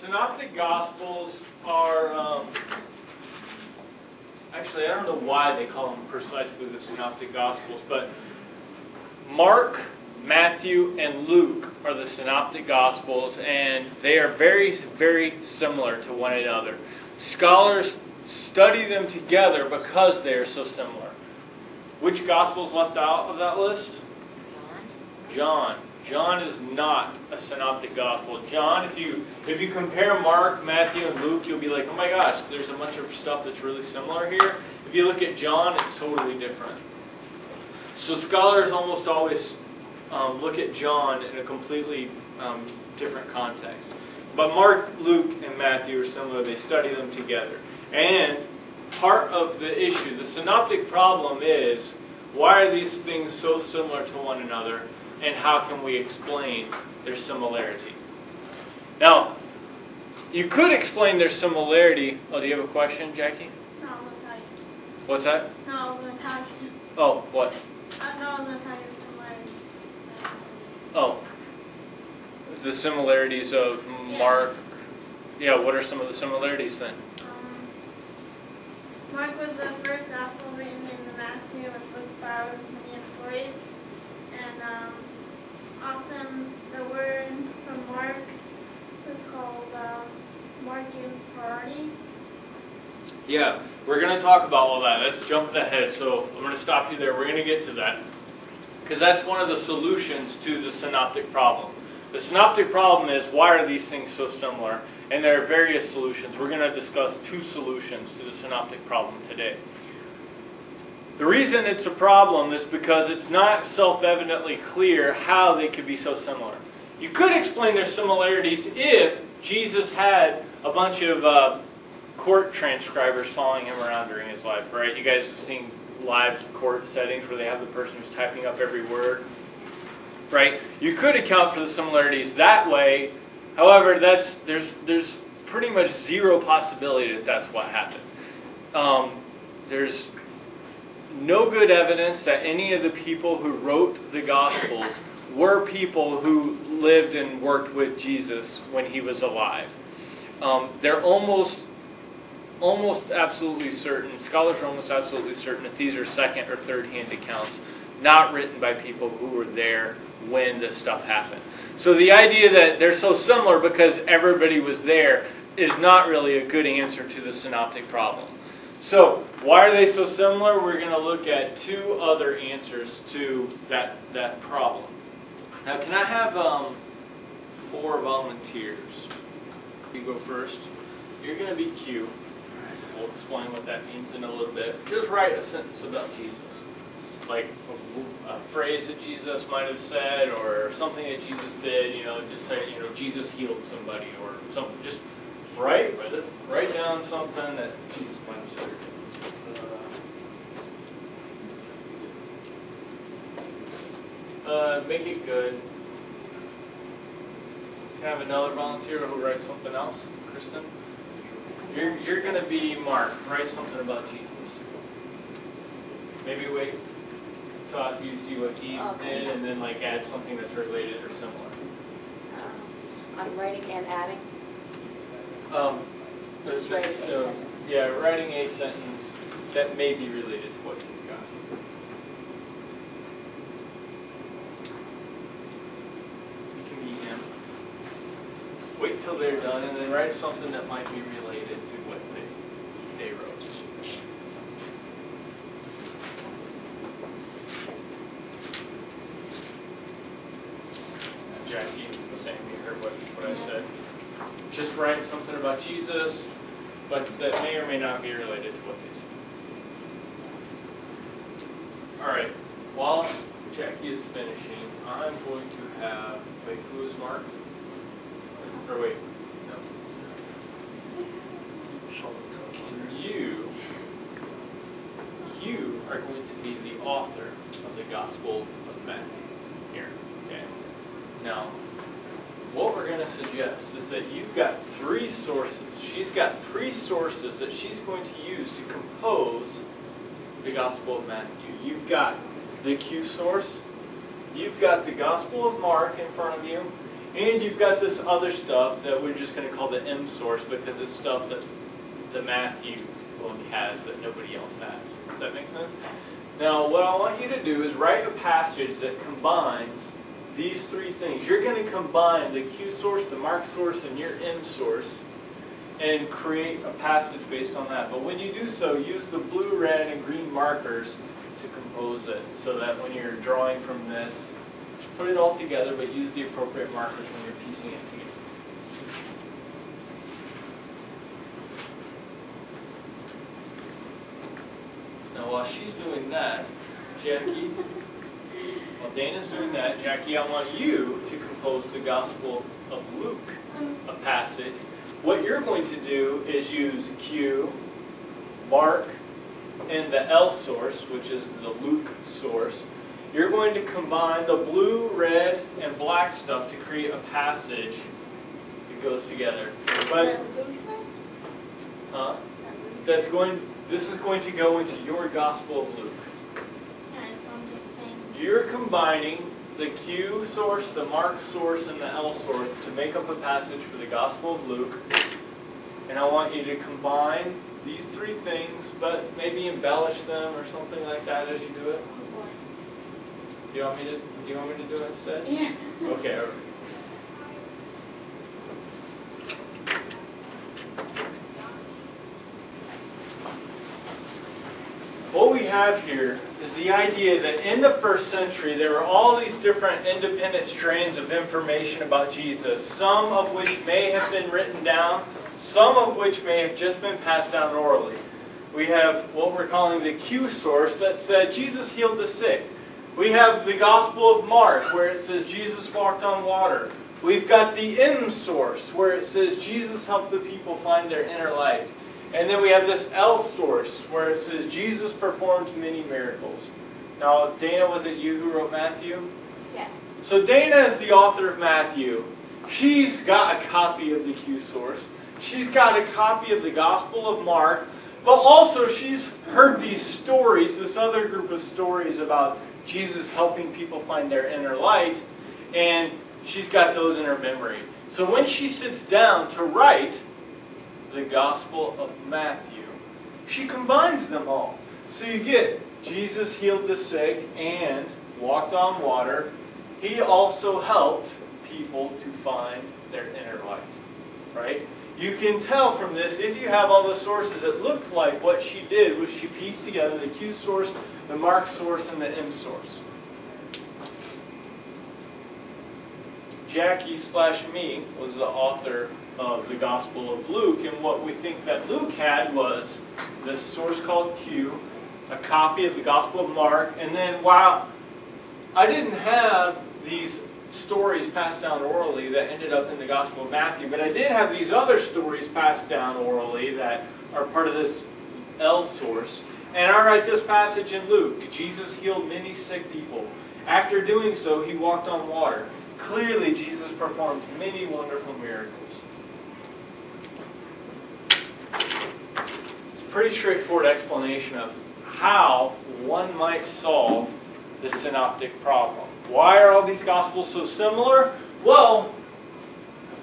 Synoptic Gospels are, um, actually, I don't know why they call them precisely the Synoptic Gospels, but Mark, Matthew, and Luke are the Synoptic Gospels, and they are very, very similar to one another. Scholars study them together because they are so similar. Which Gospels left out of that list? John. John is not a synoptic gospel. John, if you if you compare Mark, Matthew, and Luke, you'll be like, oh my gosh, there's a bunch of stuff that's really similar here. If you look at John, it's totally different. So scholars almost always um, look at John in a completely um, different context. But Mark, Luke, and Matthew are similar. They study them together. And part of the issue, the synoptic problem is, why are these things so similar to one another? And how can we explain their similarity? Now, you could explain their similarity. Oh, do you have a question, Jackie? No, I was Italian. What's that? No, I was Italian. Oh, what? I know I was Italian similarity. Oh, the similarities of Yeah. Mark. Yeah, what are some of the similarities then? Um, Mark was the first gospel written in the Matthew and Luke borrowed many stories. And um, often the word from Mark was called um, Markan priority. Yeah, we're going to talk about all that. That's jumping ahead, so I'm going to stop you there. We're going to get to that. Because that's one of the solutions to the synoptic problem. The synoptic problem is why are these things so similar? And there are various solutions. We're going to discuss two solutions to the synoptic problem today. The reason it's a problem is because it's not self-evidently clear how they could be so similar. You could explain their similarities if Jesus had a bunch of uh, court transcribers following him around during his life, right? You guys have seen live court settings where they have the person who's typing up every word, right? You could account for the similarities that way. However, that's there's there's pretty much zero possibility that that's what happened. Um, there's no good evidence that any of the people who wrote the Gospels were people who lived and worked with Jesus when he was alive. Um, they're almost almost absolutely certain, scholars are almost absolutely certain that these are second or third hand accounts, not written by people who were there when this stuff happened. So the idea that they're so similar because everybody was there is not really a good answer to the synoptic problem. So why are they so similar? We're going to look at two other answers to that, that problem. Now can I have um, four volunteers? You go first. You're going to be Q. We'll explain what that means in a little bit. Just write a sentence about Jesus. Like a, a phrase that Jesus might have said or something that Jesus did, you know, just say, you know, Jesus healed somebody or something. Just write with it. Write down something that Jesus might have said. Uh, uh, make it good. Have another volunteer who writes something else? Kristen? You're, you're going to be Mark. Write something about Jesus. Maybe wait till after you see what he Okay. did and then like add something that's related or similar. Um, I'm writing and adding. Um, writing a no, sentence. Yeah, writing a sentence that may be related to what he's got. You can be him. Wait till they're done and then write something that might be related to what they, they wrote. Jackie, same, you heard what, what I said. Just write something about Jesus, but that may or may not be related to what they said. All right, while Jackie is finishing, I'm going to have, wait, who is Mark? Or wait. You, you are going to be the author of the Gospel of Matthew here, okay? Now, what we're going to suggest is that you've got three sources. She's got three sources that she's going to use to compose the Gospel of Matthew. You've got the Q source, you've got the Gospel of Mark in front of you, And you've got this other stuff that we're just going to call the M source because it's stuff that the Matthew book has that nobody else has. Does that make sense? Now, what I want you to do is write a passage that combines these three things. You're going to combine the Q source, the mark source, and your M source and create a passage based on that. But when you do so, use the blue, red, and green markers to compose it so that when you're drawing from this, put it all together, but use the appropriate markers when you're piecing it together. Now, while she's doing that, Jackie, while Dana's doing that, Jackie, I want you to compose the Gospel of Luke, a passage. What you're going to do is use Q, Mark, and the L source, which is the Luke source. You're going to combine the blue, red, and black stuff to create a passage that goes together. But, huh? That's going, this is going to go into your Gospel of Luke. Alright, so I'm just saying. You're combining the Q source, the Mark source, and the L source to make up a passage for the Gospel of Luke. And I want you to combine these three things, but maybe embellish them or something like that as you do it. Do you want me to, do you want me to do it instead? Yeah. Okay. all right. What we have here is the idea that in the first century there were all these different independent strains of information about Jesus, some of which may have been written down, some of which may have just been passed down orally. We have what we're calling the Q source that said Jesus healed the sick. We have the Gospel of Mark where it says Jesus walked on water. We've got the M source where it says Jesus helped the people find their inner light. And then we have this L source where it says Jesus performed many miracles. Now, Dana, was it you who wrote Matthew? Yes. So Dana is the author of Matthew. She's got a copy of the Q source. She's got a copy of the Gospel of Mark. But also she's heard these stories, this other group of stories about Jesus helping people find their inner light. And she's got those in her memory. So when she sits down to write the Gospel of Matthew, she combines them all. So you get Jesus healed the sick and walked on water. He also helped people to find their inner light. Right? You can tell from this, if you have all the sources, it looked like what she did was she pieced together the Q source, the Mark source, and the M source. Jackie slash me was the author of the Gospel of Luke, and what we think that Luke had was this source called Q, a copy of the Gospel of Mark, and then while I didn't have these stories passed down orally that ended up in the Gospel of Matthew, but I did have these other stories passed down orally that are part of this L source. And I write this passage in Luke. Jesus healed many sick people. After doing so, he walked on water. Clearly, Jesus performed many wonderful miracles. It's a pretty straightforward explanation of how one might solve the synoptic problem. Why are all these gospels so similar? Well,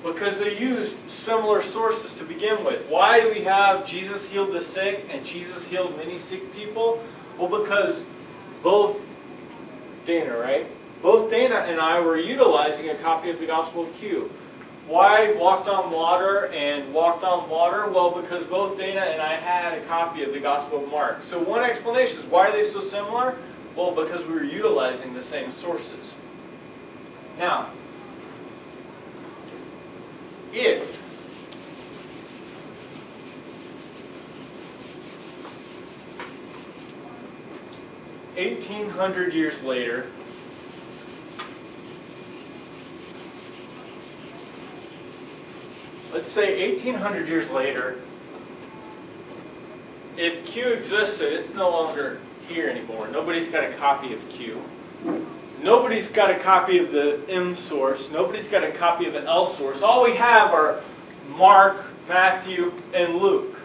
because they used similar sources to begin with. Why do we have Jesus healed the sick and Jesus healed many sick people? Well, because both Dana, right? Both Dana and I were utilizing a copy of the Gospel of Q. Why walked on water and walked on water? Well, because both Dana and I had a copy of the Gospel of Mark. So one explanation is why are they so similar? Well, because we were utilizing the same sources. Now, if eighteen hundred years later, let's say eighteen hundred years later, if Q existed, it's no longer here anymore. Nobody's got a copy of Q. Nobody's got a copy of the M source. Nobody's got a copy of the L source. All we have are Mark, Matthew, and Luke.